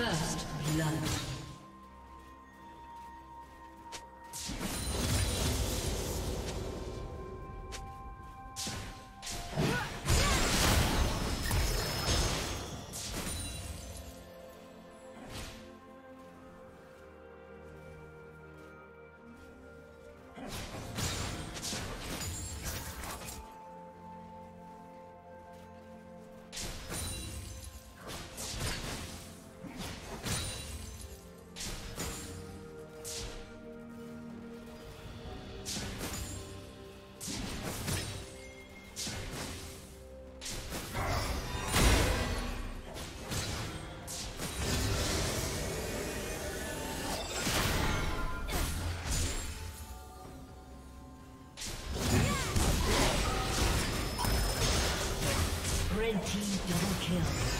First blood. Team double kill.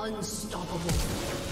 Unstoppable.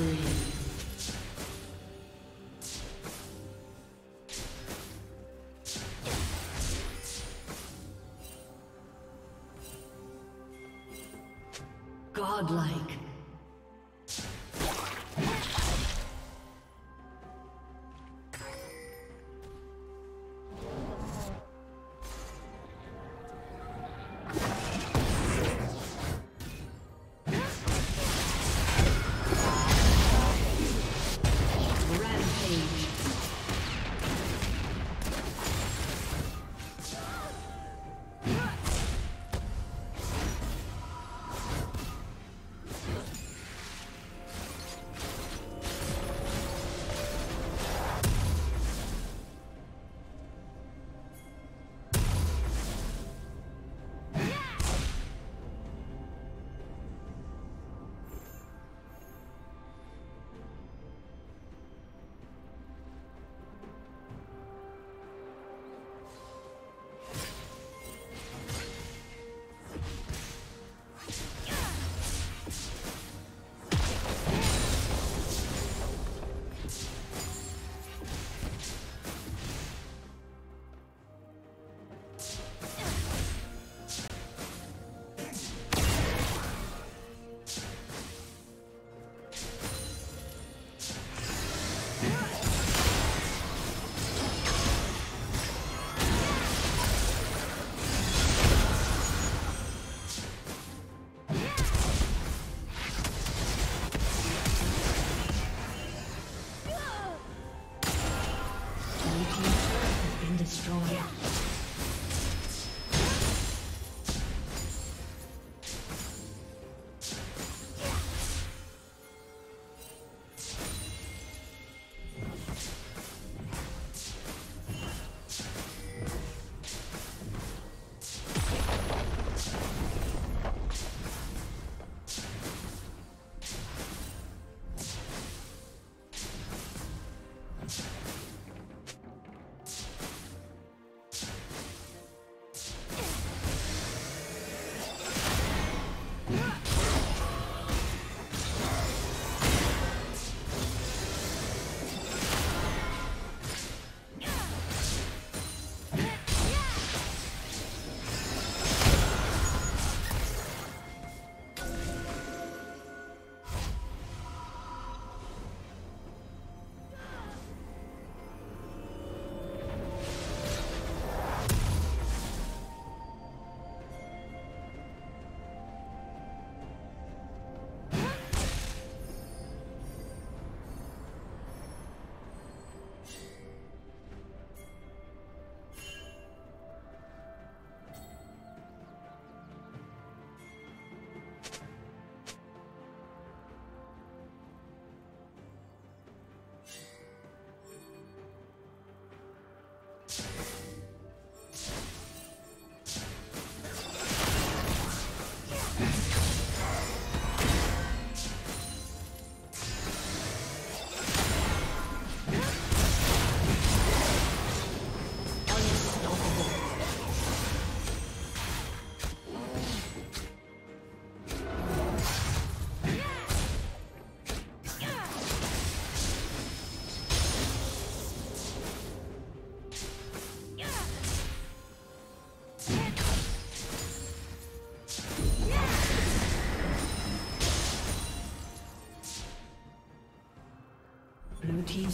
Spree. Godlike.